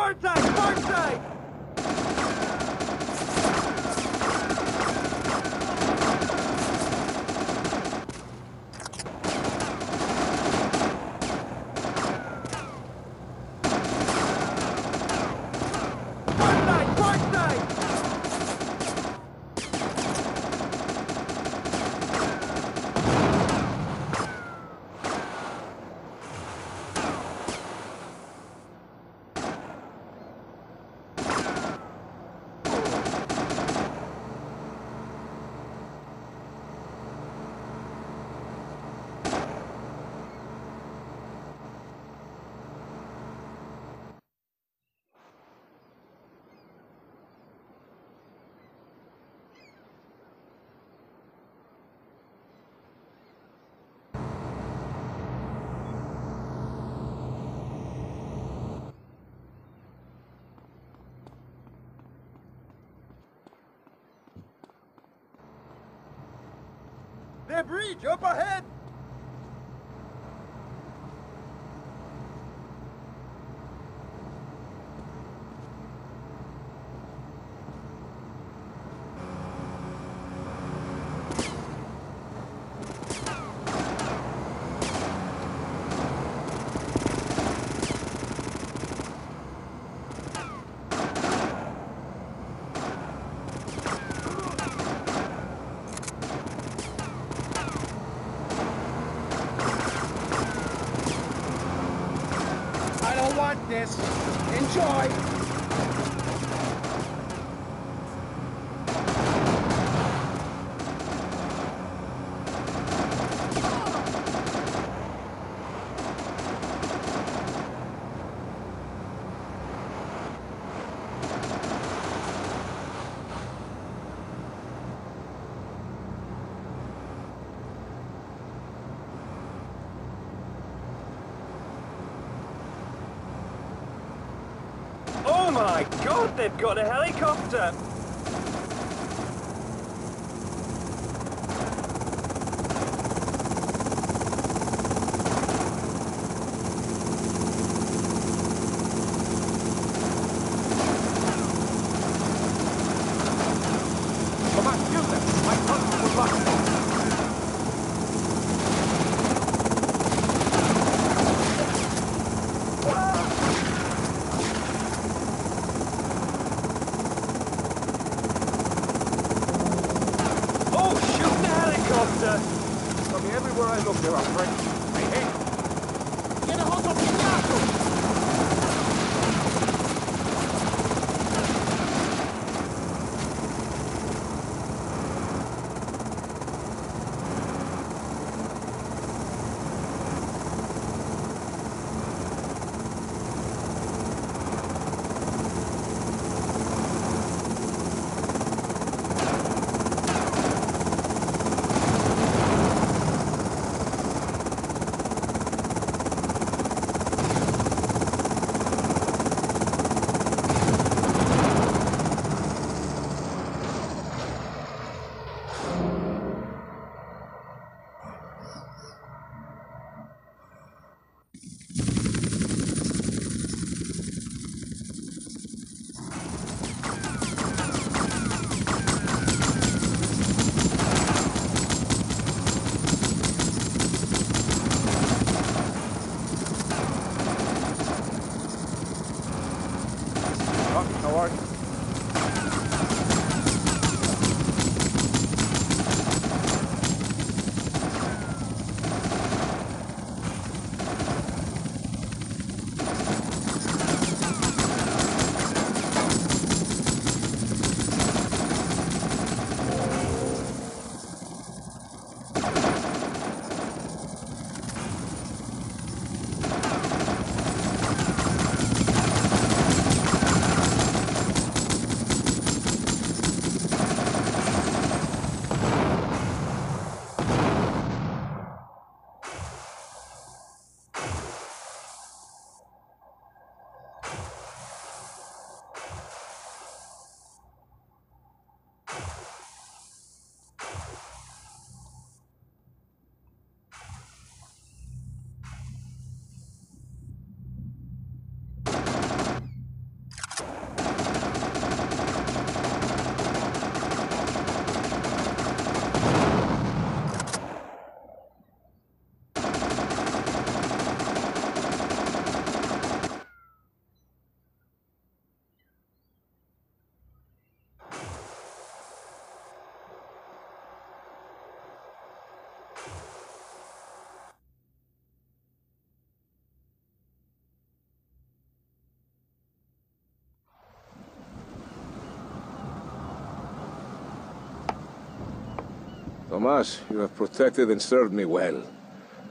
Apartheid! Apartheid! Bridge up ahead! This. Enjoy. My god, they've got a helicopter! Come on, use them. My tunnel will lock. Oh, shoot the helicopter! Tell me everywhere I look, there are French. I hate. Get a hold of Piñato! Tomas, you have protected and served me well.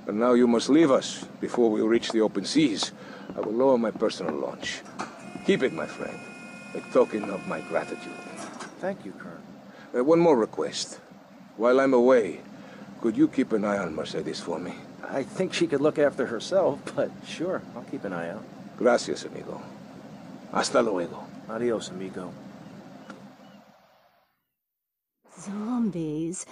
But now you must leave us before we reach the open seas. I will lower my personal launch. Keep it, my friend. A token of my gratitude. Thank you, Colonel. Uh, one more request. While I'm away, could you keep an eye on Mercedes for me? I think she could look after herself, but sure, I'll keep an eye out. Gracias, amigo. Hasta luego. Adios, amigo. Zombies.